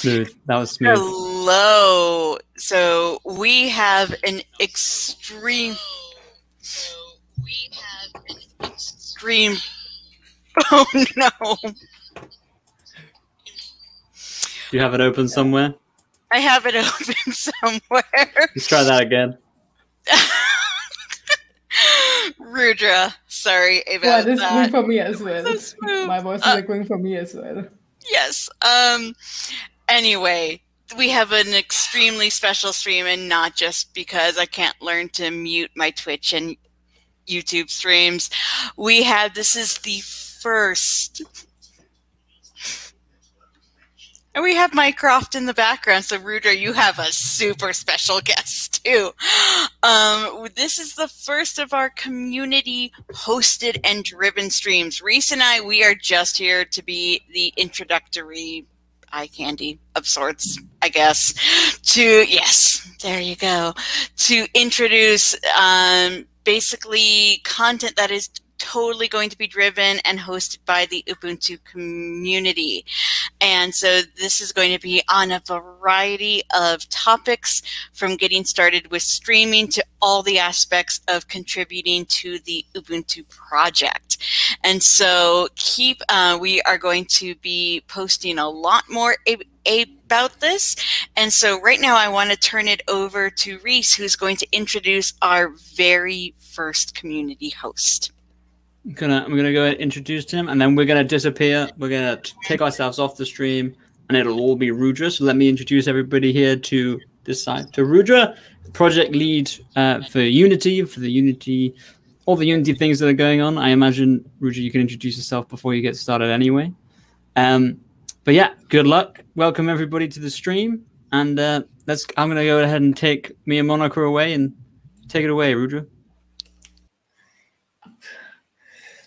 Smooth. That was smooth. Hello. So we have an extreme. So we have an extreme. Oh no. Do you have it open somewhere? I have it open somewhere. Let's try that again. Rudra, sorry about Yeah, this is that. going for me as well. So. My voice is Uh, like going for me as well. Yes. Um anyway, we have an extremely special stream and not just because I can't learn to mute my Twitch and YouTube streams. We have this is the first and we have Mycroft in the background. So Rudra, you have a super special guest too. Um, this is the first of our community hosted and driven streams. Reese and I, we are just here to be the introductory eye candy of sorts, I guess. To yes, there you go. To introduce um, basically content that is totally going to be driven and hosted by the Ubuntu community. And so this is going to be on a variety of topics from getting started with streaming to all the aspects of contributing to the Ubuntu project. And so keep, uh, we are going to be posting a lot more about this. And so right now I want to turn it over to Reese, who's going to introduce our very first community host. I'm gonna I'm gonna go ahead and introduce him, and then we're gonna disappear. We're gonna take ourselves off the stream, and it'll all be Rudra. So let me introduce everybody here to this side. To Rudra, project lead uh, for Unity, for the Unity, all the Unity things that are going on. I imagine Rudra, you can introduce yourself before you get started, anyway. Um, but yeah, good luck. Welcome everybody to the stream, and uh, let's. I'm gonna go ahead and take me and Monica away, and take it away, Rudra.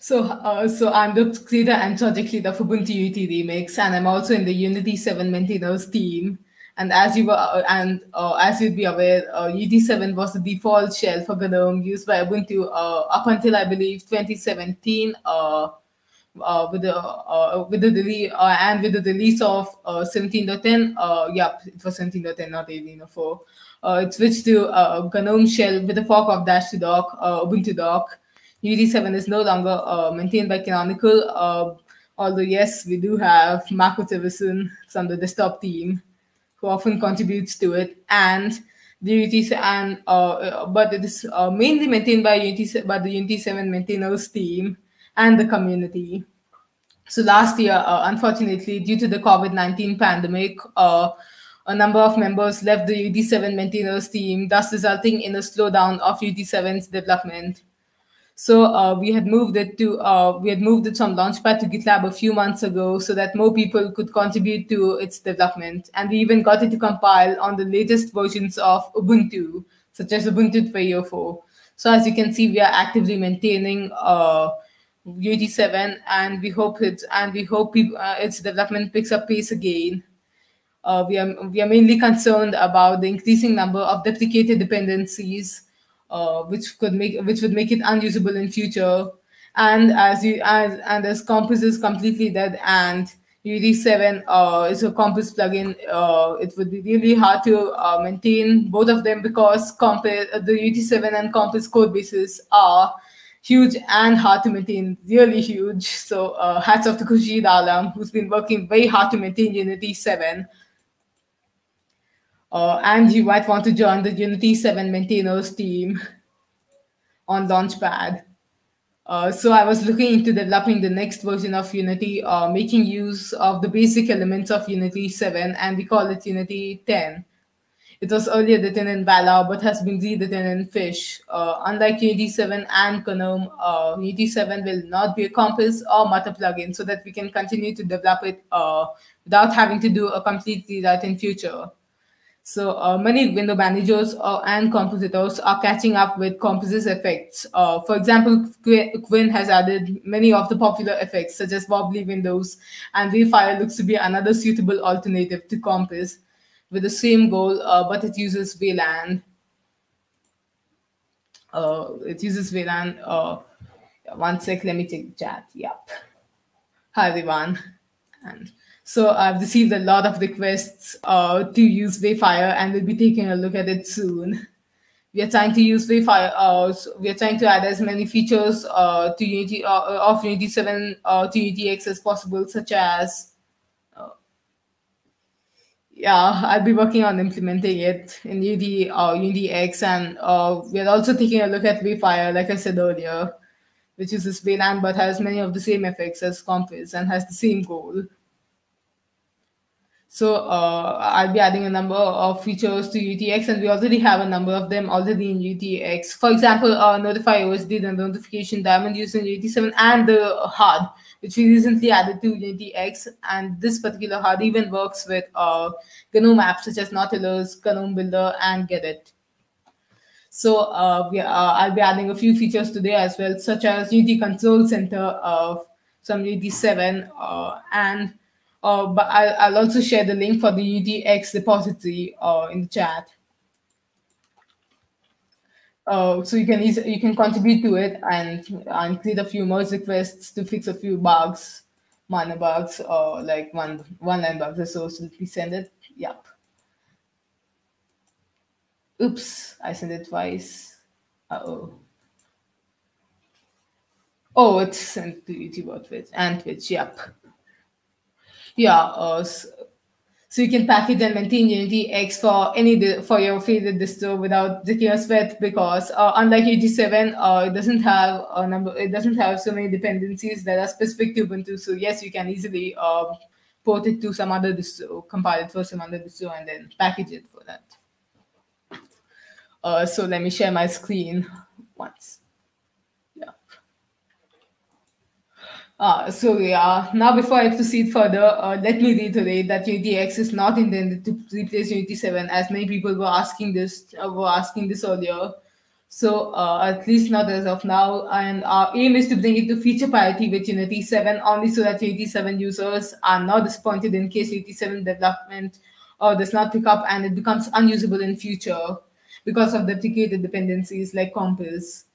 So, uh, so I'm the creator and project leader for Ubuntu Unity Remix, and I'm also in the Unity 7 maintainers team. And as you were, uh, and uh, as you'd be aware, uh, Unity 7 was the default shell for GNOME used by Ubuntu uh, up until I believe 2017. Uh, uh, with the uh, with the delete uh, and with the release of 17.10 uh yep it was 17.10 not 18.04 uh it switched to uh gnome shell with a fork of dash to dock ubuntu dock UD7 is no longer uh, maintained by Canonical, uh, although yes, we do have Marco Trevisan from the desktop team who often contributes to it, and the Unity and uh, uh, but it is uh, mainly maintained by Unity by the UD7 maintainers team and the community. So last year, uh, unfortunately, due to the COVID-19 pandemic, a number of members left the UD7 maintainers team, thus resulting in a slowdown of UD7's development. So uh, we had moved it to uh, we had moved it from Launchpad to GitLab a few months ago, so that more people could contribute to its development, and we even got it to compile on the latest versions of Ubuntu, such as Ubuntu 3.04. So as you can see, we are actively maintaining uh, UD7, and we hope it and we hope uh, its development picks up pace again. Uh, we are we are mainly concerned about the increasing number of deprecated dependencies, uh, which could make which would make it unusable in future. And as you as and as Compiz is completely dead and UD7 uh, is a Compiz plugin, uh, it would be really hard to uh, maintain both of them because Compiz, the UD7 and Compiz code bases are huge and hard to maintain, really huge. So uh, hats off to Khurshid Alam, who's been working very hard to maintain Unity 7. Uh, and you might want to join the Unity 7 maintainers team on Launchpad. Uh, so I was looking into developing the next version of Unity, uh, making use of the basic elements of Unity 7, and we call it Unity 10. It was earlier written in Vala, but has been rewritten in Fish. Uh, unlike Unity 7 and GNOME, uh, Unity 7 will not be a Compiz or Mutter plugin, so that we can continue to develop it uh, without having to do a complete rewrite in future. So uh, many window managers uh, and compositors are catching up with composite effects. Uh, for example, KWin has added many of the popular effects, such as wobbly windows, and Wayfire looks to be another suitable alternative to Compiz with the same goal, uh, but it uses Wayland. Uh, it uses Wayland. Uh, one sec, let me take chat. Yep. Hi, everyone. And So I've received a lot of requests uh, to use Wayfire and we'll be taking a look at it soon. We are trying to use Wayfire. Uh, so we are trying to add as many features uh, to Unity uh, of Unity 7 uh, to Unity X as possible, such as uh, yeah, I'll be working on implementing it in Unity uh, Unity X, and uh, we're also taking a look at Wayfire, like I said earlier, which is uses Wayland but has many of the same effects as Compiz and has the same goal. So uh, I'll be adding a number of features to UTX, and we already have a number of them already in UTX. For example, uh, Notify OSD, the notification daemon used in Unity 7, and the HUD, which we recently added to Unity X. And this particular HUD even works with uh, GNOME apps such as Nautilus, GNOME Builder, and Gedit. So uh, we, uh, I'll be adding a few features today as well, such as Unity Control Center of some Unity 7 uh, and uh, but I'll, I'll, also share the link for the UDX repository uh, in the chat. Uh, so you can you can contribute to it and and create a few merge requests to fix a few bugs, minor bugs, or like one one line bugs or so. So please send it. Yep. Oops, I sent it twice. Uh oh. Oh, it's sent to YouTube Twitch and Twitch. Yep. Yeah, uh, so, you can package and maintain Unity X for any for your favorite distro without taking a sweat because uh, unlike Unity 7, uh, it doesn't have a number. It doesn't have so many dependencies that are specific to Ubuntu. So yes, you can easily uh, port it to some other distro, compile it for some other distro, and then package it for that. Uh, so let me share my screen once. Uh, so yeah, now before I proceed further, uh, let me reiterate that Unity X is not intended to replace Unity 7, as many people were asking this uh, were asking this earlier. So uh, at least not as of now, and our aim is to bring it to feature parity with Unity 7, only so that Unity 7 users are not disappointed in case Unity 7 development or does not pick up and it becomes unusable in future because of deprecated dependencies like Compiz.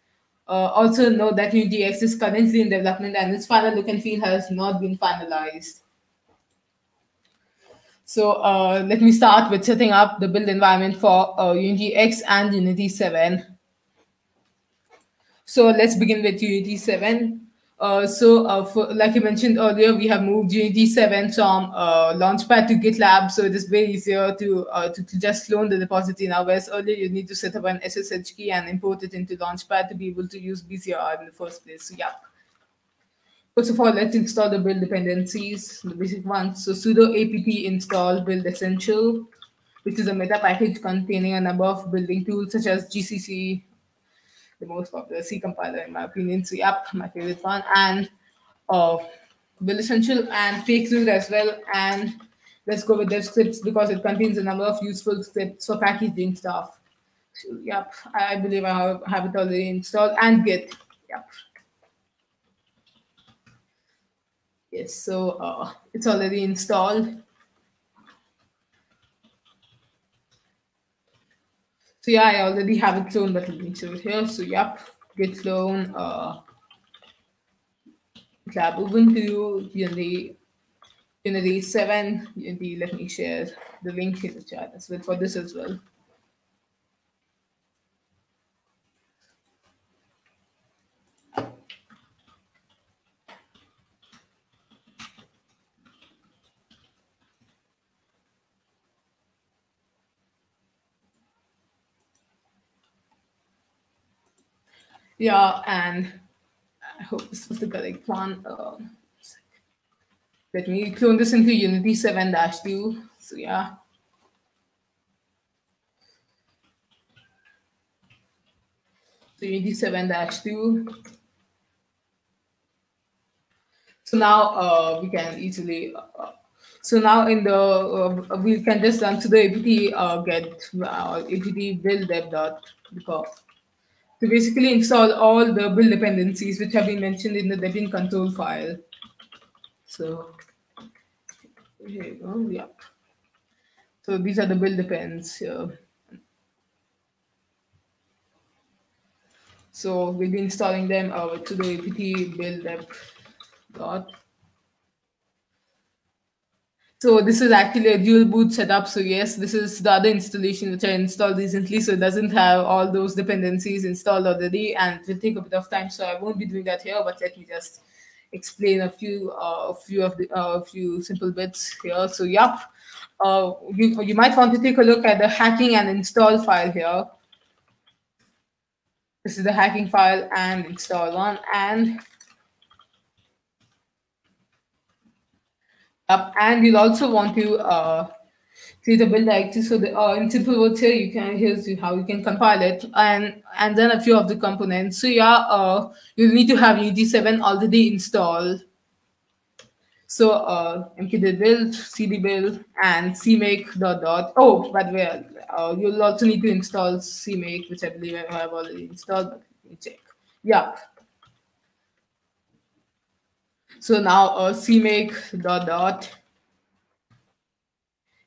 Uh, also note that Unity X is currently in development and its final look and feel has not been finalized. So uh, let me start with setting up the build environment for uh, Unity X and Unity 7. So let's begin with Unity 7. Uh, so, uh, for, like I mentioned earlier, we have moved Unity 7 from uh, Launchpad to GitLab, so it is way easier to, uh, to, to just clone the repository now. Whereas earlier, you need to set up an SSH key and import it into Launchpad to be able to use BZR in the first place. So, yeah. First of all, let's install the build dependencies, the basic ones. So, sudo apt install build essential, which is a meta package containing a number of building tools such as GCC, the most popular C compiler in my opinion. So yep, my favorite one. And uh, Build Essential and Fake Root as well. And let's go with DevScripts because it contains a number of useful scripts for packaging stuff. So, yep, I believe I have, have it already installed. And Git. Yep. Yes, so uh, it's already installed. So yeah, I already have but let me show it here. So yep, git clone, uh, grab Ubuntu, Unity, Unity 7, Unity, let me share the link in the chat as well for this as well. Yeah, and I hope this was the correct one. Um, let me clone this into Unity 7-2. So yeah. So Unity 7-2. So now uh, we can easily, uh, so now in the, uh, we can just run to the apt uh, get uh, apt build dep dot because to basically install all the build dependencies which have been mentioned in the Debian control file. So here you go, yep. So these are the build depends here. So we'll be installing them uh, to the apt build dep dot. So this is actually a dual boot setup. So yes, this is the other installation which I installed recently. So it doesn't have all those dependencies installed already and it will take a bit of time. So I won't be doing that here, but let me just explain a few uh, a few of the uh, a few simple bits here. So yep, uh, you, you might want to take a look at the hacking and install file here. This is the hacking file and install one and and you'll also want to uh, see the build directory. So the, uh, in simple words here, you can here's how you can compile it and and then a few of the components. So yeah, uh, you'll need to have Unity 7 already installed. So uh, mkdir build, cd build, and cmake dot dot. Oh, by the way, uh, you'll also need to install cmake, which I believe I have already installed. But let me check. Yeah. So now uh, cmake dot dot.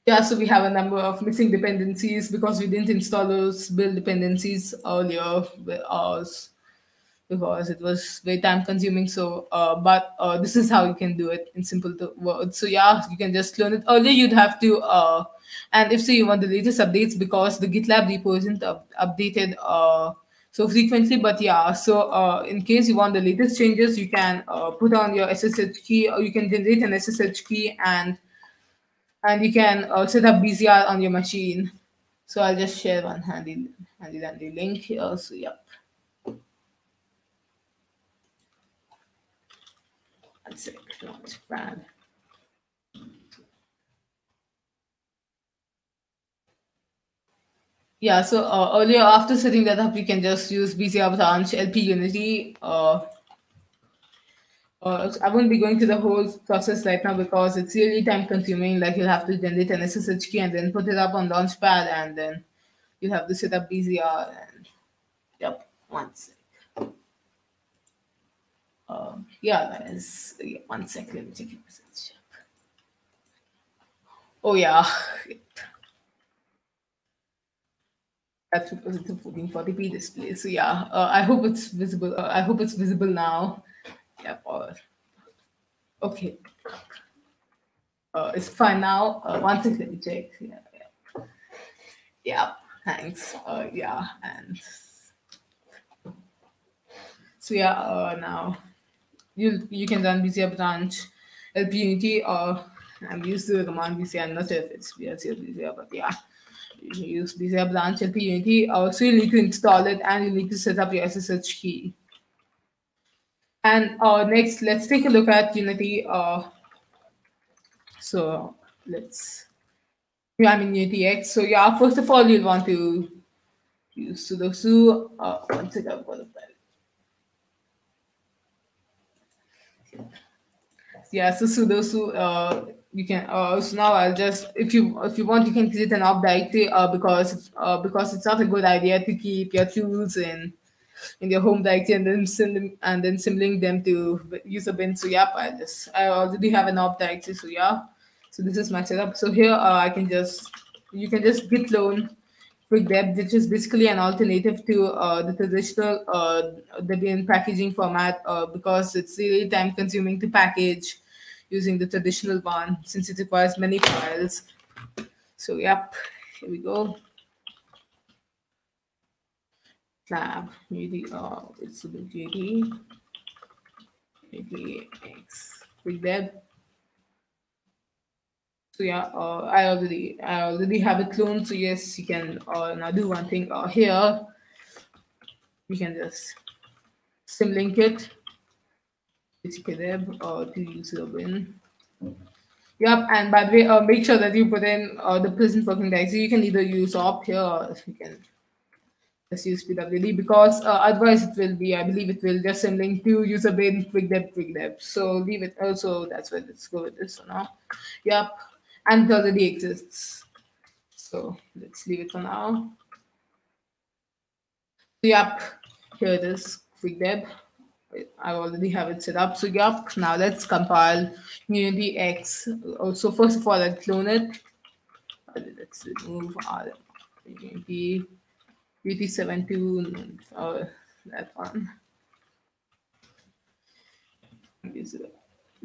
Yeah, so we have a number of missing dependencies because we didn't install those build dependencies earlier because, it was very time consuming. So, uh, but uh, this is how you can do it in simple words. So yeah, you can just clone it. Earlier you'd have to, uh, and if so you want the latest updates because the GitLab repo isn't up updated uh, so frequently but yeah so uh, in case you want the latest changes you can uh, put on your ssh key or you can generate an ssh key and and you can uh, set up bzr on your machine. So i'll just share one handy handy dandy link here so yep. One sec launchpad Yeah, so uh, earlier after setting that up, you can just use BZR branch LP Unity. Uh, uh, I won't be going to the whole process right now because it's really time consuming. Like you'll have to generate an SSH key and then put it up on Launchpad and then you'll have to set up BZR and yep, one sec. Uh, yeah, that is yeah, one sec. Let me check your message. Oh yeah. that's it's a 1440p display. So yeah, uh, I hope it's visible. Uh, I hope it's visible now. Yeah. Or, okay. Uh, it's fine now. Uh, one second, let me check. Yeah. Yeah. yeah thanks. Uh, yeah. And so yeah. Uh, now you you can run BZR branch LP Unity or I'm used to the command BZR. I'm not sure if it's BZR, but yeah use BZR branch LP Unity. Also, you need to install it and you need to set up your SSH key. And uh, next, let's take a look at Unity. Uh, so let's, yeah, I'm in Unity X. So yeah, first of all, you'll want to use sudo su. Uh, one second, I've got Yeah, so sudo su. Uh, you can uh, so now I'll just if you if you want you can create an directory uh, because uh, because it's not a good idea to keep your tools in in your home directory and then send them and then symlink them to user bin. So yep, I just I already have an op directory. So yeah, so this is my setup. So here uh, I can just you can just git clone quick deb, which is basically an alternative to uh, the traditional uh, Debian packaging format uh, because it's really time consuming to package using the traditional one since it requires many files. So yep, here we go. Lab, maybe uh, it's a bit JD, maybe X, quick deb. So yeah, uh, I already I already have it cloned. So yes, you can uh, now do one thing uh, here. You can just symlink it HKDeb or to user bin. Yep, and by the way, uh, make sure that you put in uh, the present working directory. You can either use op here or you can just use pwd because uh, otherwise it will be, I believe it will just send link to user bin quick deb quick deb. So leave it also, that's where let's go with this for now. Yep, and it already exists. So let's leave it for now. Yep, here it is, quick deb. I already have it set up. So yep, now let's compile Unity X. So first of all, let's clone it. Let's remove our Unity Unity 7.2, uh, that one.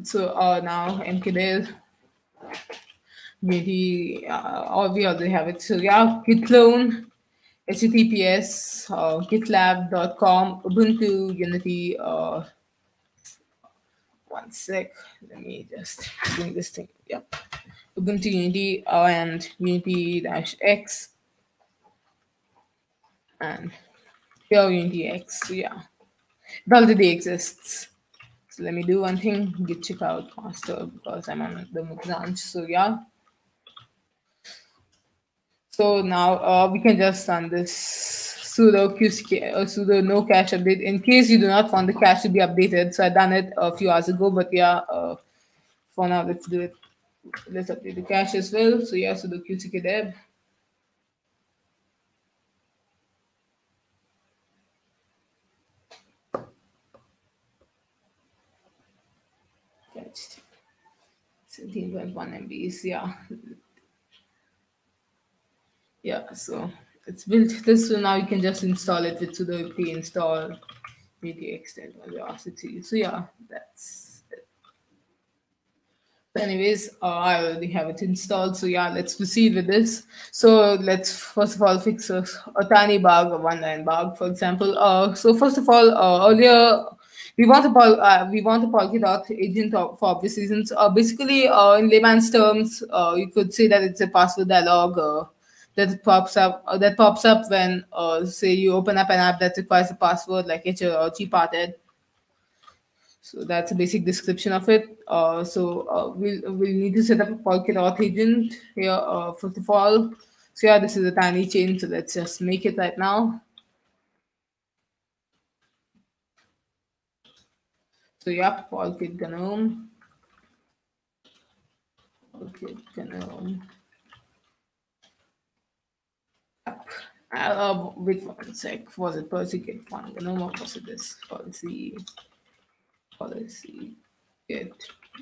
So uh, now mkdir Unity, uh, we already have it. So yeah, git clone, https uh, gitlab.com, Ubuntu, Unity. Uh, one sec, let me just bring this thing. Yep, Ubuntu Unity uh, and Unity dash X and here Unity X. Yeah, it already exists. So let me do one thing, git checkout master because I'm on the branch. So yeah. So now uh, we can just run this sudo qck uh, sudo no cache update in case you do not want the cache to be updated. So I done it a few hours ago, but yeah, uh, for now let's do it. Let's update the cache as well. So yeah, sudo qck deb. Fetched 17.1 MBs, yeah yeah so it's built this so now you can just install it with sudo pre-install media extend velocity so yeah that's it. Anyways uh, i already have it installed. So yeah let's proceed with this. So let's first of all fix a, a tiny bug a one line bug for example. Uh, so first of all uh, earlier we want a uh, we want a polkadot agent for obvious reasons. Uh, basically, uh, in layman's terms, uh, you could say that it's a password dialog uh, that pops up uh, that pops up when uh, say you open up an app that requires a password like H or gparted. So that's a basic description of it. Uh, so uh, we'll we'll need to set up a Polkadot agent here uh, first of all. So yeah, this is a tiny chain. So let's just make it right now. So yeah, Polkit GNOME. Polkit GNOME. Uh, wait one sec. Was it policy get one? No more was this policy policy get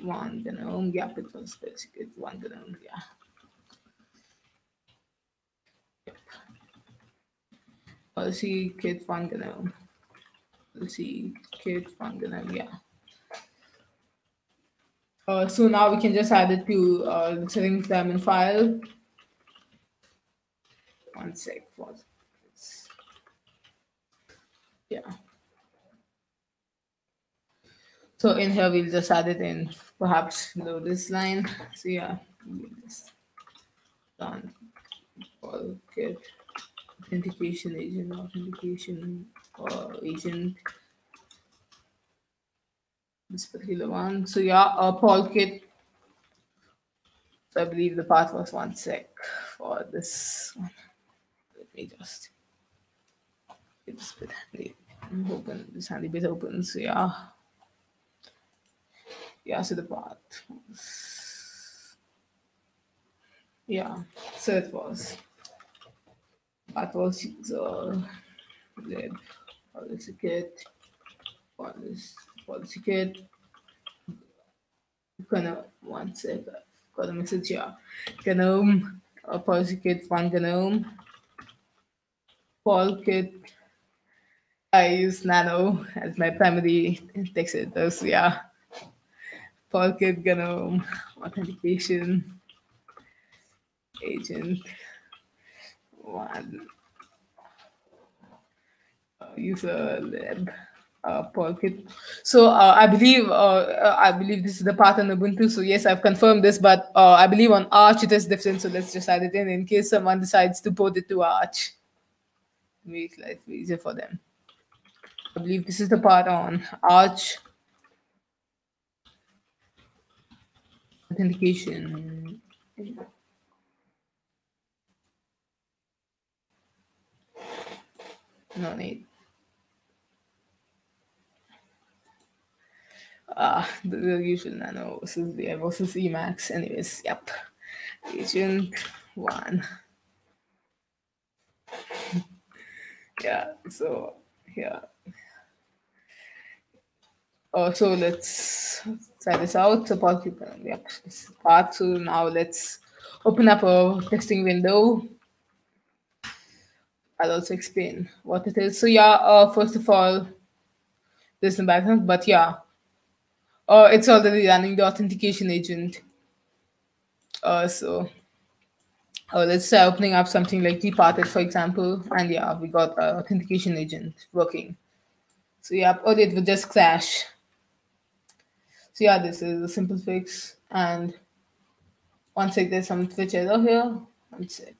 one GNOME? Yep, it was get one GNOME. Yeah. Yep. Policy kit one GNOME. Policy kit one GNOME. Yeah. Uh, so now we can just add it to uh, the settings daemon file one sec was yeah. So in here we'll just add it in perhaps below this line. So yeah we'll just done. Get authentication agent authentication or agent. This particular one. So yeah uh, Polkit so I believe the path was one sec for this one me just get this bit handy. Open this handy bit open. So yeah. Yeah, so the path yeah, so it was. Path was user lib policy kit? Policy policy kit? Gonna one sec. Got a message here gnome a policy kit one gnome Polkit. I use Nano as my primary text editor. So yeah, Polkit GNOME authentication agent one uh, user lib uh, Polkit. So uh, I believe uh, I believe this is the path on Ubuntu. So yes, I've confirmed this, but uh, I believe on Arch it is different. So let's just add it in in case someone decides to port it to Arch make life easier for them. I believe this is the part on Arch authentication. No need. Ah, uh, the, the usual nano versus the versus Emacs. Anyways, yep. Agent one yeah so yeah. Uh, so let's try this out so yep this part so now let's open up a testing window. I'll also explain what it is. So yeah uh, first of all there's no background but yeah. Uh, it's already running the authentication agent. Uh, so uh, let's say opening up something like Gparted, for example, and yeah, we got authentication agent working. So yeah, or it would just crash. So yeah, this is a simple fix. And one sec, there's some Twitch error here. One sec.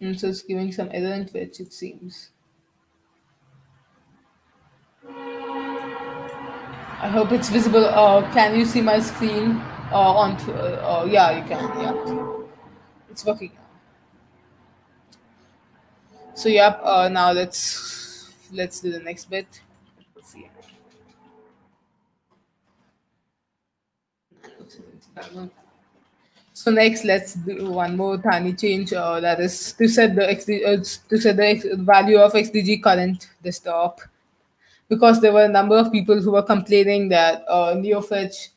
And so it's giving some error in Twitch, it seems. I hope it's visible. Uh, can you see my screen? Uh, on, uh, yeah, you can. Yeah, it's working. So yep. Uh, now let's let's do the next bit. Let's see. So next, let's do one more tiny change. Uh, that is to set the XD, uh, to set the value of XDG current desktop because there were a number of people who were complaining that uh, NeoFetch,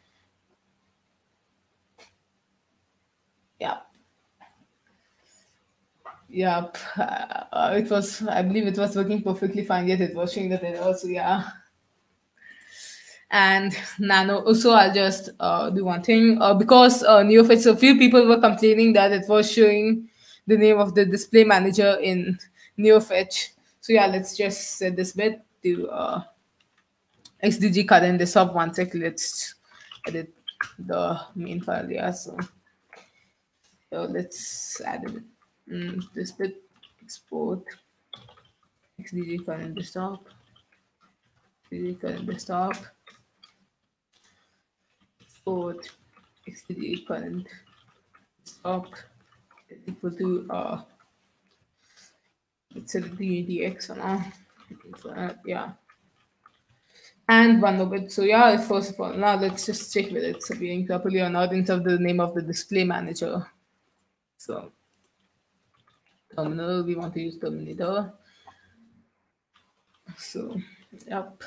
yeah, yep, uh, it was, I believe it was working perfectly fine, yet it was showing that so yeah. And Nano, also I'll just uh, do one thing, uh, because uh, NeoFetch, so few people were complaining that it was showing the name of the display manager in NeoFetch. So yeah, let's just set this bit to uh, xdg current the sub one sec. Let's edit the main file yeah so, so let's add it mm, this export. Xdg current desktop. Xdg current desktop. Export. Xdg current desktop. Equal to uh let's set the dx or now uh, yeah. And one more bit. So yeah, first of all, now let's just check whether it's appearing properly or not in terms of the name of the display manager. So terminal, we want to use Terminator. So, yep.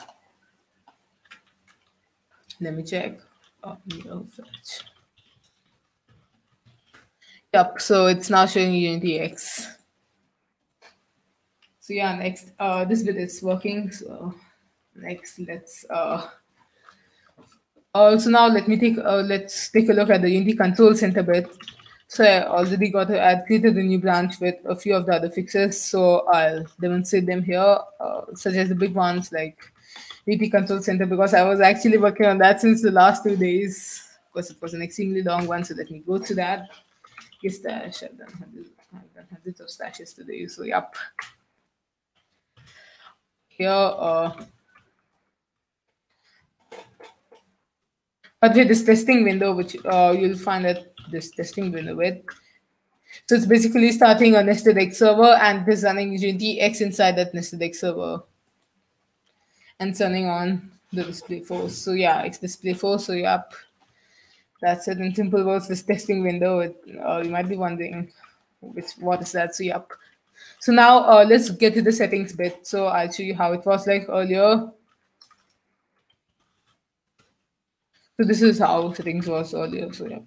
Let me check. Oh, no fetch. Yep, so it's now showing Unity X. So yeah, next, uh, this bit is working. So next let's uh also now let me take uh, let's take a look at the unity control center bit so i already got add created a new branch with a few of the other fixes so i'll demonstrate them here. Uh, such as the big ones like unity control center because i was actually working on that since the last two days because it was an extremely long one so let me go to that. Yes, stash i've done I've done hundreds of stashes today so yep here uh but with this testing window, which uh, you'll find that this testing window with. So it's basically starting a nested server and running Unity X inside that nested server and turning on the display force. So yeah, it's display force. So yep, that's it. In simple words, this testing window. It, uh, you might be wondering, which what is that? So yep. So now uh, let's get to the settings bit. So I'll show you how it was like earlier. So this is how settings was earlier. So yeah,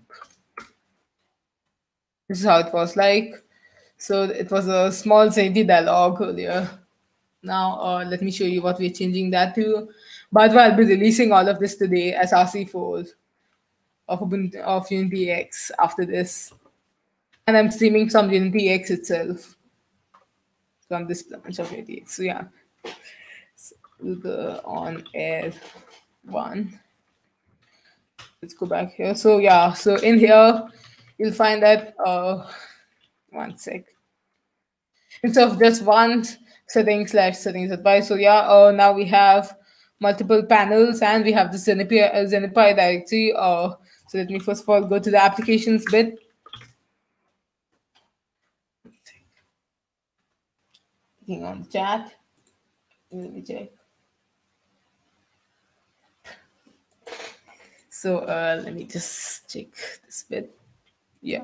this is how it was like. So it was a small Sandy dialog earlier. Now uh, let me show you what we're changing that to. But I'll be releasing all of this today as RC4 of Ubuntu, of Unity X after this. And I'm streaming from Unity X itself. From this branch of Unity X. So yeah. So the on air one let's go back here. So yeah, so in here, you'll find that, uh, one sec. Instead of just one setting slash settings advice. So yeah, uh, now we have multiple panels and we have the Zenipy, uh, directory. Uh, so let me first of all go to the applications bit. Clicking on chat. Let me check. So uh, let me just check this bit. Yeah.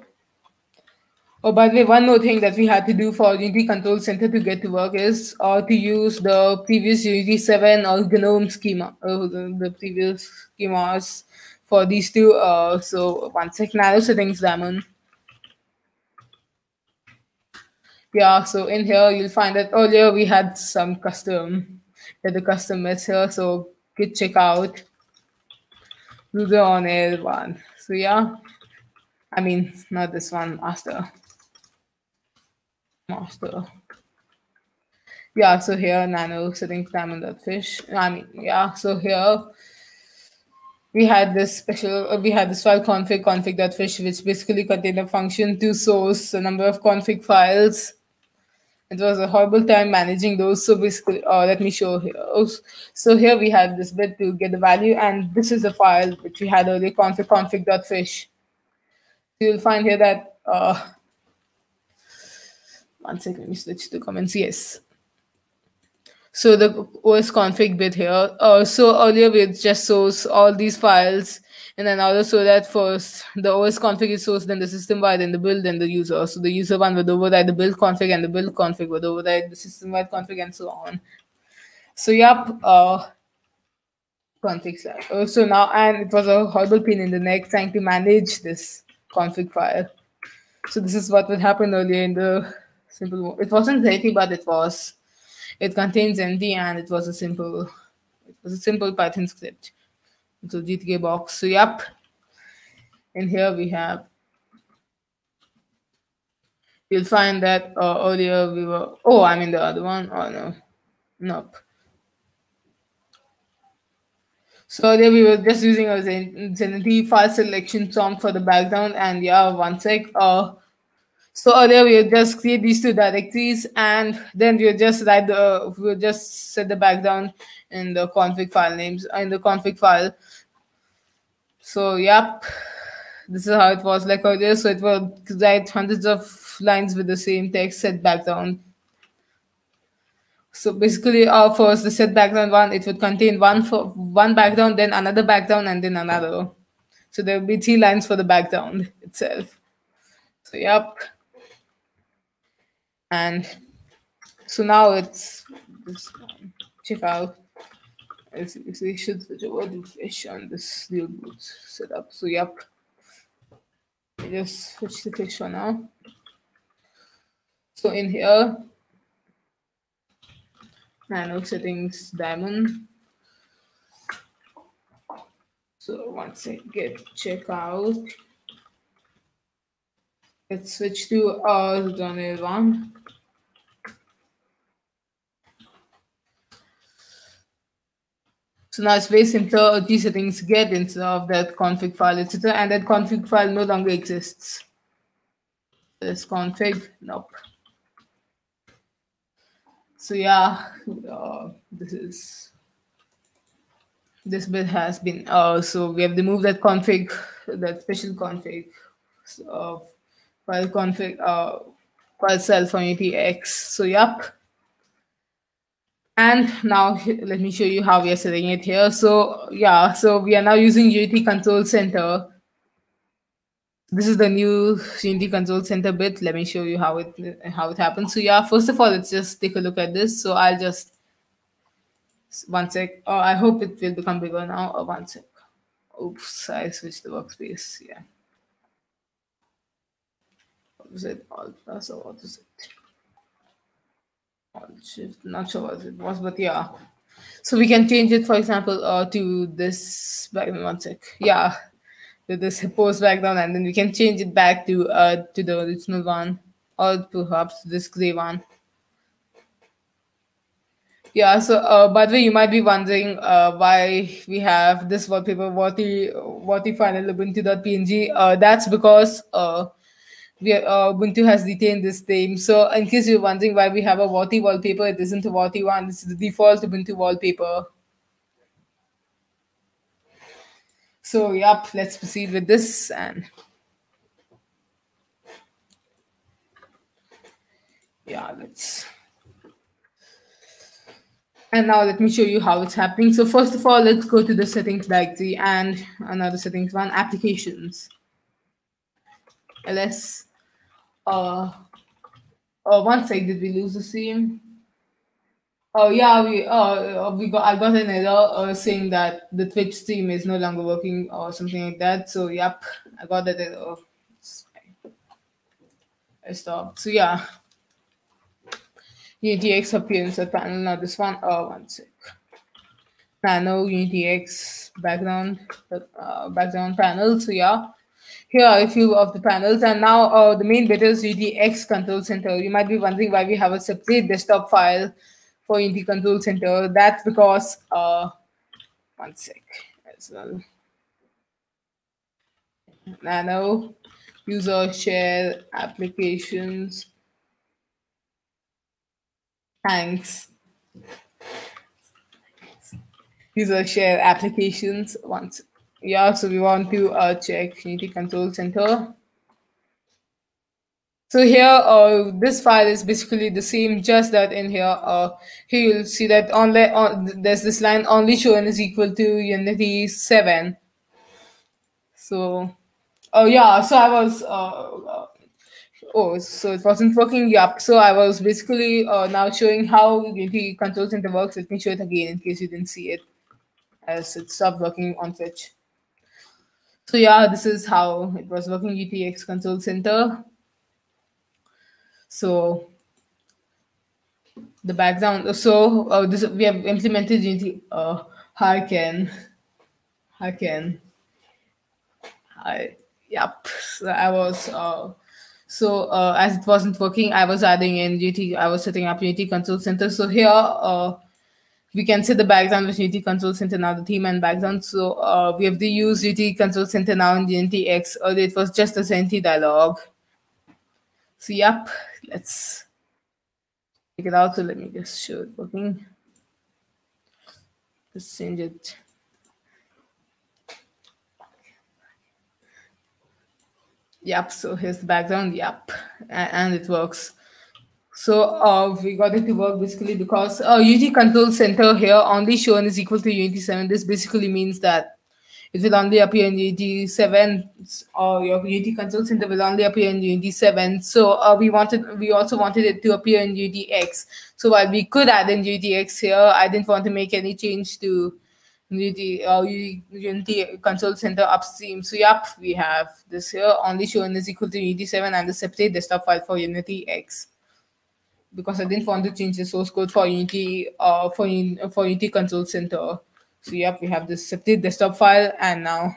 Oh, by the way, one more thing that we had to do for Unity Control Center to get to work is uh, to use the previous Unity 7 or GNOME schema, uh, the, the previous schemas for these two. Uh, so one sec, nano settings daemon. Yeah, so in here you'll find that earlier we had some custom, yeah, the custom mess here. So git check out do the on air one. So yeah, I mean not this one, master. Master. Yeah, so here nano settings daemon fish. I mean, yeah, so here we had this special uh, we had this file config config.fish which basically contained a function to source a number of config files it was a horrible time managing those so basically uh, let me show here so here we have this bit to get the value and this is the file which we had earlier config config.fish you'll find here that uh one second let me switch to comments yes so the OS config bit here. Uh, so earlier we just source all these files and then also so that first the OS config is sourced, then the system wide, then the build, then the user. So the user one would override the build config and the build config would override the system wide config and so on. So yep, uh, config slash. Oh, so now and it was a horrible pain in the neck trying to manage this config file. So this is what would happen earlier in the simple. It wasn't pretty, but it was. It contains ND and it was a simple it was a simple Python script. So GTK box. So yep. And here we have you'll find that uh, earlier we were oh I mean the other one. Oh no. Nope. So there we were just using a Zenity file selection song for the background and yeah one sec. Uh so earlier we would just create these two directories and then we would just write the we would just set the background in the config file names in the config file. So yep, this is how it was like earlier. So it would write hundreds of lines with the same text set background. So basically, uh, first the set background one, it would contain one for one background, then another background, and then another. So there would be three lines for the background itself. So yep and so now it's this check out. As you see should to fish on this real boots setup so yep I just switch to fish for now. So in here nano settings daemon so once I get checkout let's switch to uh Donald one So now it's very simple. These settings get instead of that config file, etc. And that config file no longer exists. This config, nope. So yeah, uh, this is this bit has been uh, so we have removed that config, that special config of file config uh, file self from X. So yep. And now let me show you how we are setting it here. So yeah, so we are now using Unity Control Center. This is the new Unity Control Center bit. Let me show you how it how it happens. So yeah, first of all, let's just take a look at this. So I'll just one sec. Oh, I hope it will become bigger now. Oh, one sec. Oops, I switched the workspace. Yeah. What was it? Alt plus or what it? shift not sure what it was but yeah so we can change it for example uh, to this back one sec yeah to this post background and then we can change it back to uh to the original one or perhaps this gray one yeah so uh, by the way you might be wondering uh, why we have this wallpaper warty warty final ubuntu.png uh, that's because uh we uh, Ubuntu has retained this theme. So in case you're wondering why we have a warty wallpaper, it isn't a warty one. Is the default Ubuntu wallpaper. So yep, let's proceed with this and yeah, let's and now let me show you how it's happening. So first of all, let's go to the settings directory and another settings one, applications. ls uh, oh, one sec, did we lose the scene? Oh yeah, we uh we got I got an error uh, saying that the Twitch stream is no longer working or something like that. So yep, I got that error. I stopped. So yeah, UTX appearance at panel. Now this one. Oh, one sec. Nano Unity background uh, background panel. So yeah, here are a few of the panels. And now uh, the main bit is Unity X Control Center. You might be wondering why we have a separate desktop file for Unity Control Center. That's because, uh, one sec as well. Nano user share applications. Thanks. User share applications once. Yeah, so we want to uh, check Unity Control Center. So here, uh, this file is basically the same, just that in here, uh, here you'll see that only on, there's this line only shown is equal to Unity 7. So, oh yeah, so I was, uh, uh, oh, so it wasn't working, yep. So I was basically uh, now showing how Unity Control Center works. Let me show it again in case you didn't see it as it stopped working on Twitch. So yeah, this is how it was working UTX Control Center. So the background. So uh, this we have implemented Unity uh, Harken. Harken. I yep. So I was uh, so uh, as it wasn't working, I was adding in Unity. I was setting up Unity Control Center. So here uh, we can set the background with Unity Control Center now, the theme and background. So uh, we have to use Unity Control Center now in Unity X. Earlier it was just a Zenity dialog. So yep, let's take it out. So let me just show it working. Let's change it. Yep, so here's the background, yep, and, it works. So uh, we got it to work basically because uh, Unity Control Center here only shown is equal to Unity 7. This basically means that it will only appear in Unity 7 or your Unity Control Center will only appear in Unity 7. So uh, we wanted, we also wanted it to appear in Unity X. So while we could add in Unity X here, I didn't want to make any change to Unity, uh, Unity Control Center upstream. So yep, we have this here only shown is equal to Unity 7 and the separate desktop file for Unity X because I didn't want to change the source code for Unity uh, for, for Unity Control Center. So yep, we have this separate desktop file and now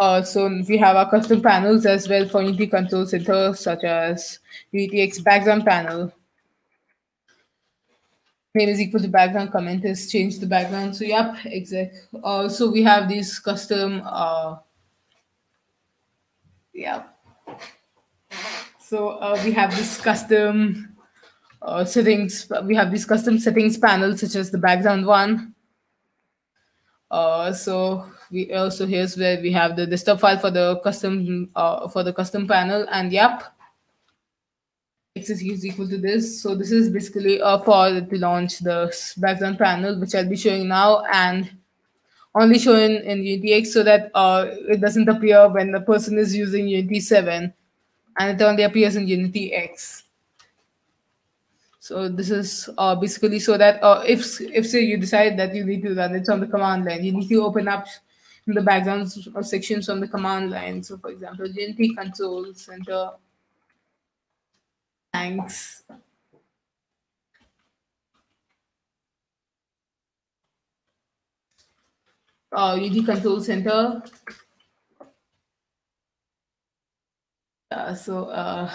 uh, so we have our custom panels as well for Unity Control Center, such as UnityX background panel. Name is equal to background comment is change the background. So yep, exact. Uh, so we have these custom. Uh, yeah. So uh, we have this custom uh, settings. We have these custom settings panels, such as the background one. Uh, so we also here's where we have the desktop file for the custom uh, for the custom panel, and yep, x is equal to this. So this is basically uh, for to launch the background panel, which I'll be showing now, and only showing in Unity X so that uh, it doesn't appear when the person is using Unity 7 and it only appears in Unity X. So this is uh, basically so that uh, if if say you decide that you need to run it on the command line, you need to open up the background sections on the command line. So for example, Unity Control Center. Thanks. Uh, Unity Control Center Uh, so, uh,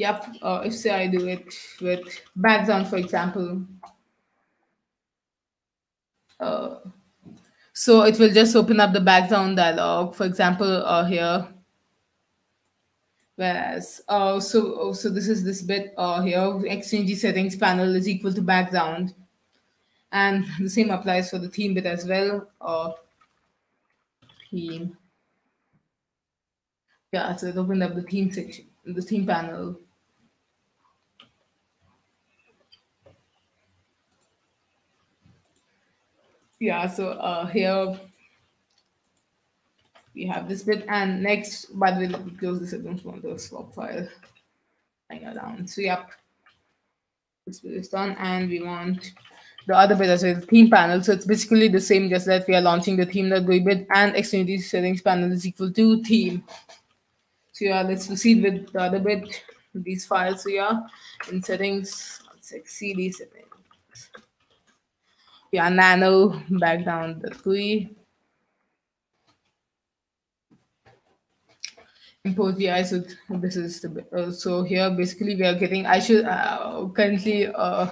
yep, uh, if say I do it with background, for example, uh, so it will just open up the background dialog, for example, uh, here. Whereas, uh, so, oh, so this is this bit uh, here, XUnity settings panel is equal to background. And the same applies for the theme bit as well. Uh, theme yeah, so it opened up the theme section, the theme panel. Yeah, so uh, here we have this bit, and next, by the way, close this. I don't want the swap file hang around. So, yep, this bit is done, and we want the other bit as well, theme panel. So it's basically the same, just that we are launching the theme.gui bit, and XUnity settings panel is equal to theme. So yeah, let's proceed with the other bit, these files. So yeah, in settings, let's like CD settings. Yeah, nano background GUI. import vi so this is the uh, so here basically we are getting i should uh, currently uh,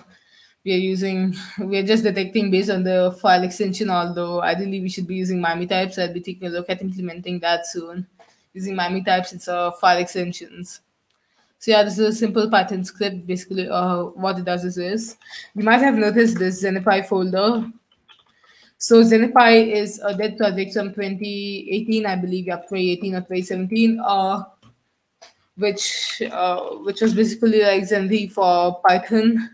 we are using we are just detecting based on the file extension although ideally we should be using mime types. I'll be taking a look at implementing that soon. Using mime types it's uh, file extensions so yeah, this is a simple Python script. Basically, uh, what it does is this. You might have noticed this Zenipy folder. So Zenipy is a dead project from 2018, I believe, yeah, 2018 or 2017, uh, which uh, which was basically like Zenity for Python,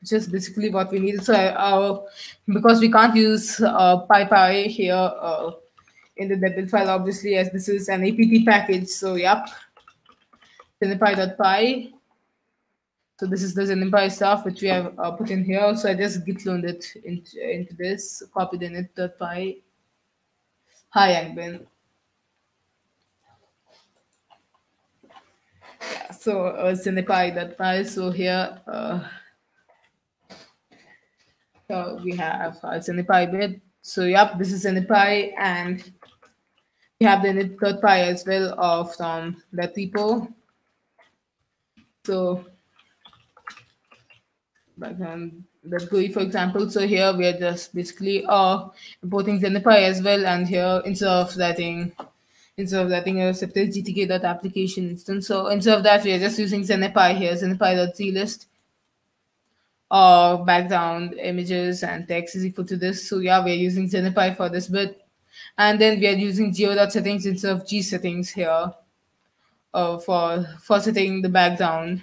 which is basically what we needed. So uh, because we can't use uh, PyPy here uh, in the debit file, obviously, as this is an APT package. So yep, zenipy.py. So this is the zenipy stuff which we have uh, put in here. So I just git cloned it into, into this, copied in it.py. Hi, Yangbin. Yeah, so uh, zenipy.py. So here, uh, so we have uh, zenipy bit. So yep, this is zenipy and we have the init.py as well of from that repo. So background that GUI, for example. So here we are just basically uh, importing Zenipy as well. And here instead of writing instead of writing a separate gtk.application instance. So instead of that, we are just using Zenipy here, zenipy.zlist. Uh, background images and text is equal to this. So yeah, we are using Zenipy for this bit. And then we are using Gio.settings instead of g settings here uh, for for setting the background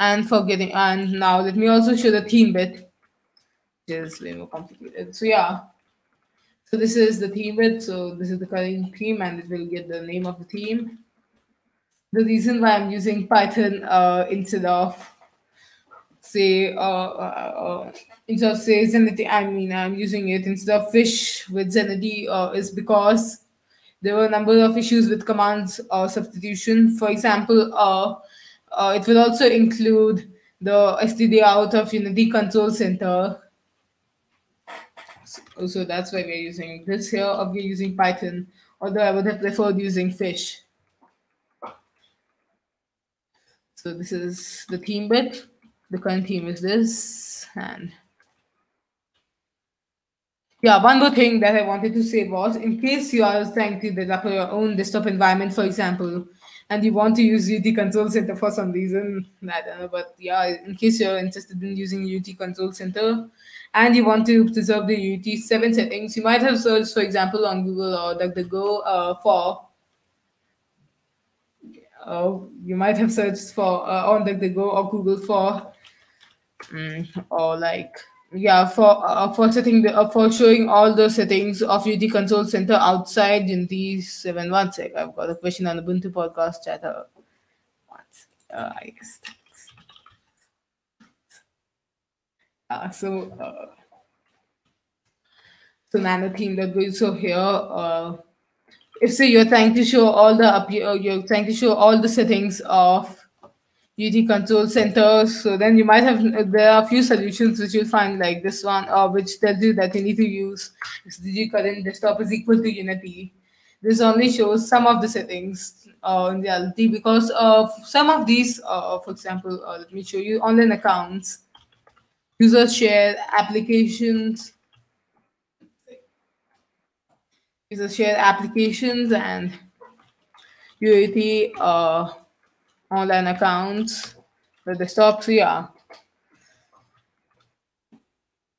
and for getting and now let me also show the theme bit. Which is way more complicated. So yeah. So this is the theme bit. So this is the current theme and it will get the name of the theme. The reason why i'm using python uh, instead of say uh, uh, uh instead of say zenity i mean i'm using it instead of fish with zenity uh, is because there were a number of issues with commands or substitution. For example, uh, uh, it will also include the std out of Unity Control Center. So, so that's why we're using this here, or we're using Python, although I would have preferred using Fish. So this is the theme bit. The current theme is this, and yeah, one more thing that I wanted to say was in case you are trying to develop your own desktop environment, for example, and you want to use UT Control Center for some reason, I don't know, but yeah, in case you're interested in using UT Control Center and you want to preserve the UT7 settings, you might have searched, for example, on Google or DuckDuckGo uh, for uh, you might have searched for uh, on DuckDuckGo or Google for um, or like yeah for uh, for setting the uh, for showing all the settings of Unity Control Center outside Unity 7 one sec. I've got a question on the Ubuntu podcast chat. Uh, uh, I guess. Uh, so uh, so nano theme that goes so here uh, if say you're trying to show all the up uh, you're trying to show all the settings of Unity Control centers. So then you might have there are a few solutions which you'll find like this one, or uh, which tells you that you need to use XDG current desktop is equal to Unity. This only shows some of the settings uh, in reality because of some of these, uh, for example, uh, let me show you online accounts, user share applications, user share applications and Unity. Uh, online accounts, the desktop. So yeah.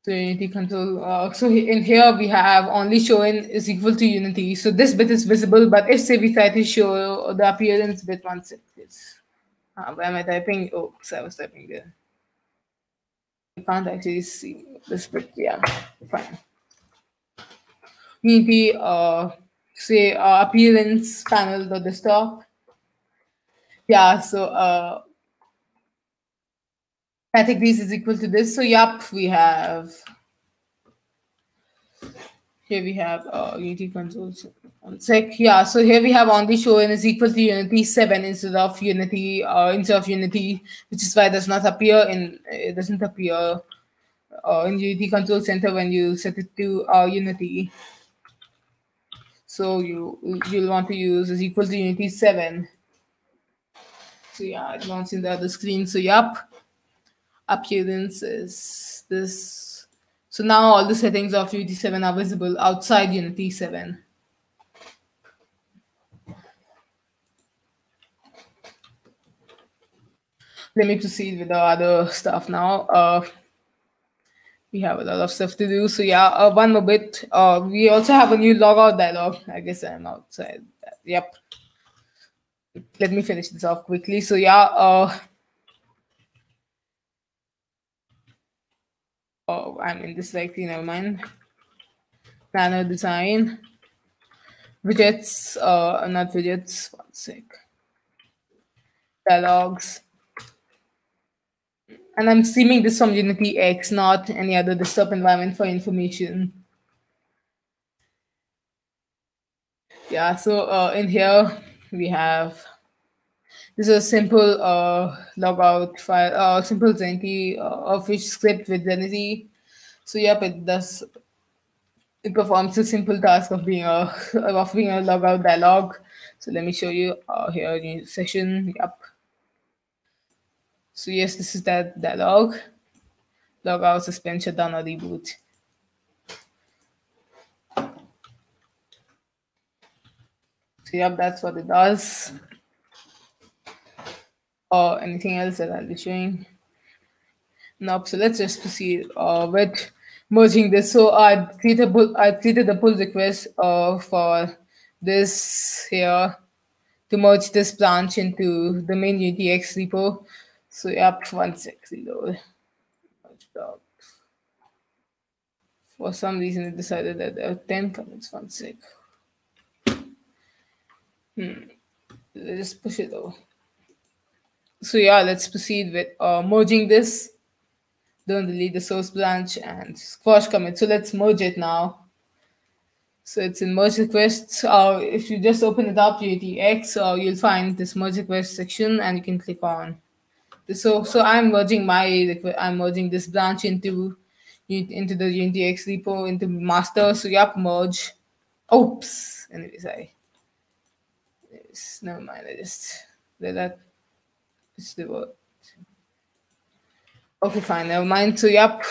So Unity control. Uh, so in here we have only showing is equal to Unity. So this bit is visible, but if say we try to show the appearance bit once it is. Uh, where am I typing? Oh, so I was typing there. You can't actually see this bit. Yeah, fine. Unity, uh, say uh, appearance panel, the desktop yeah, so uh, this is equal to this. So yup, we have here we have uh, Unity consoles. One sec. Yeah, so here we have only show n is equal to Unity 7 instead of Unity uh, instead of Unity, which is why it does not appear in it doesn't appear uh, in Unity Control Center when you set it to uh, Unity. So you you'll want to use is equal to Unity 7. So yeah, launches in the other screen. So yep, appearance is this. So now all the settings of Unity 7 are visible outside Unity 7. Let me proceed with the other stuff now. Uh, we have a lot of stuff to do. So yeah, uh, one more bit. Uh, we also have a new logout dialog. I guess I'm outside. Yep. Let me finish this off quickly. So yeah, uh, oh, I'm in this directory. Never mind. Nano design widgets. Uh, not widgets. One sec. Dialogues and I'm streaming this from Unity X, not any other desktop environment for information. Yeah, so uh, in here we have this is a simple uh, logout file, uh, simple Zenity uh, which script with Zenity. So yep, it does it performs the simple task of being a of being a logout dialog. So let me show you uh, here in session. Yep. So yes, this is that dialog. Logout, suspend, shutdown, or reboot. Yep, that's what it does. Or anything else that I'll be showing. Nope. So let's just proceed uh, with merging this. So I created I created a pull request uh, for this here to merge this branch into the main UnityX repo. So yep, one sec, reload. For some reason, it decided that there are 10 commits. One sec. Hmm. Let's just push it over. So yeah, let's proceed with uh, merging this. Don't delete the source branch and squash commit. So let's merge it now. So it's in merge requests. Uh, if you just open it up, UTX, uh, you'll find this merge request section and you can click on so so I'm merging my I'm merging this branch into into the UnityX repo into master. So yep, merge. Oops. Anyways, I never mind. I just let that it's the word. Okay, fine, never mind. So yep,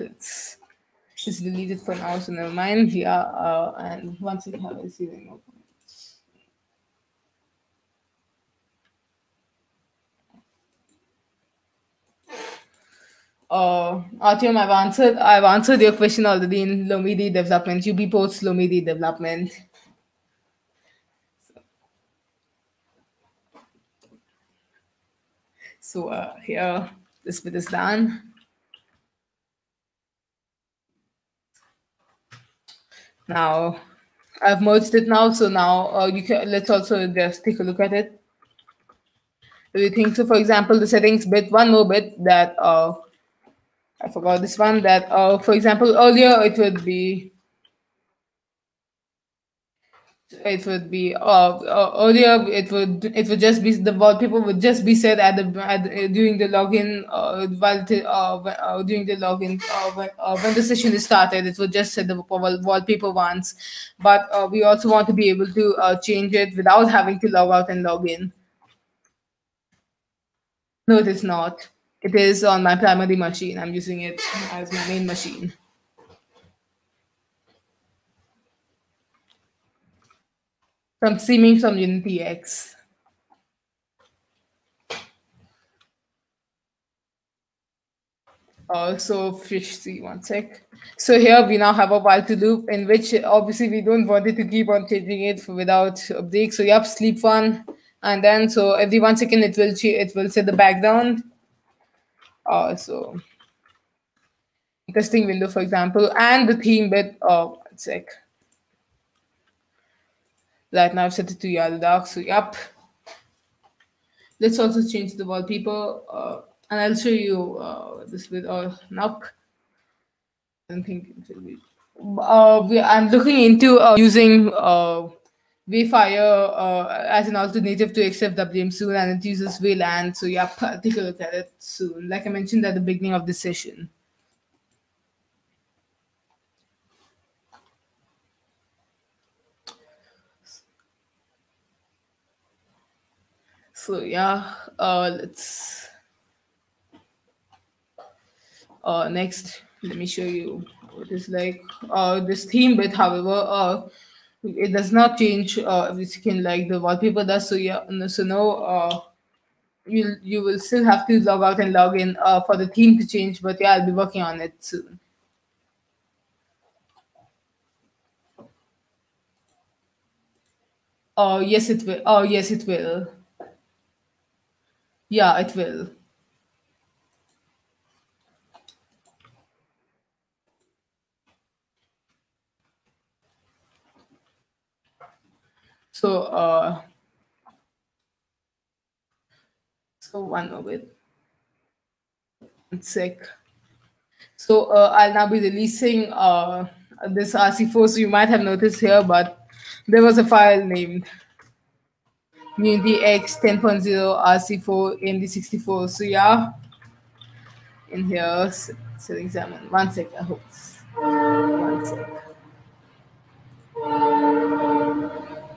let's just delete it for now. So never mind. Yeah, uh, and once have a ceiling open. uh, Artyom, I've answered. I've answered your question already in Lomiri development. UB ports Lomiri development. So uh, here, this bit is done. Now, I've merged it now. So now uh, you can let's also just take a look at it. Do you think so? For example, the settings bit, one more bit that uh, I forgot this one that, uh, for example, earlier it would be, it would be, uh, uh, earlier it would, it would just be, the wallpaper would just be set at the, at the during the login, uh, while the, uh, uh, during the login, uh, when, uh, when the session is started, it would just set the wallpaper once. But uh, we also want to be able to uh, change it without having to log out and log in. No, it is not. It is on my primary machine. I'm using it as my main machine. I'm streaming from Unity X. Also, fish see one sec. So here we now have a while to loop in which obviously we don't want it to keep on changing it without break. So you have sleep one, and then so every one second it will it will set the background uh, so interesting window, for example, and the theme bit. Oh, one sec. Now I've set it to yellow dark. So yep. Let's also change the wallpaper, uh, and I'll show you uh, this with or uh, nope. I don't think it will be. Uh, we, I'm looking into uh, using uh, Wayfire uh, as an alternative to XFWM soon, and it uses Wayland. So yeah, take a look at it soon. Like I mentioned at the beginning of the session. So yeah, uh, let's uh, next. Let me show you what is like. Uh, this theme bit, however, uh, it does not change uh, every second like the wallpaper does. So yeah, so no, uh, you you will still have to log out and log in uh, for the theme to change. But yeah, I'll be working on it soon. Oh yes, it will. Oh yes, it will. Yeah, it will. So, uh, so one moment. One sec. So uh, I'll now be releasing uh, this RC4. So you might have noticed here, but there was a file named Unity X 10.0 RC4 AMD64. So yeah, in here, setting examine. One sec, I hope. One sec.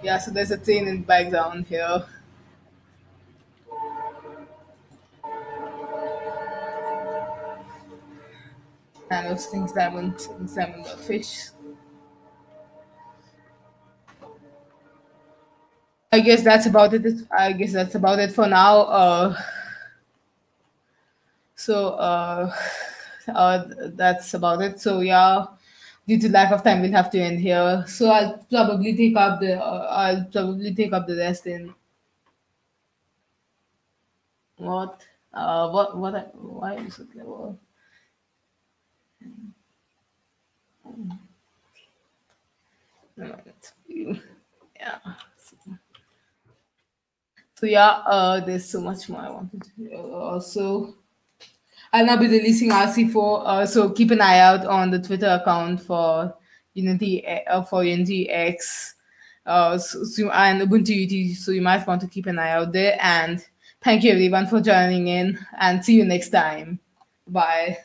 Yeah, so there's a train in the background here. And those things diamond, diamond fish. I guess that's about it. I guess that's about it for now. Uh, so uh, uh, that's about it. So yeah, due to lack of time, we'll have to end here. So I'll probably take up the uh, I'll probably take up the rest in what uh what what why is it level? Yeah. So yeah, uh, there's so much more I wanted to also. I'll now be releasing RC4, uh, so keep an eye out on the Twitter account for Unity uh, for Unity X, uh, so, so, and Ubuntu UT. So you might want to keep an eye out there. And thank you everyone for joining in, and see you next time. Bye.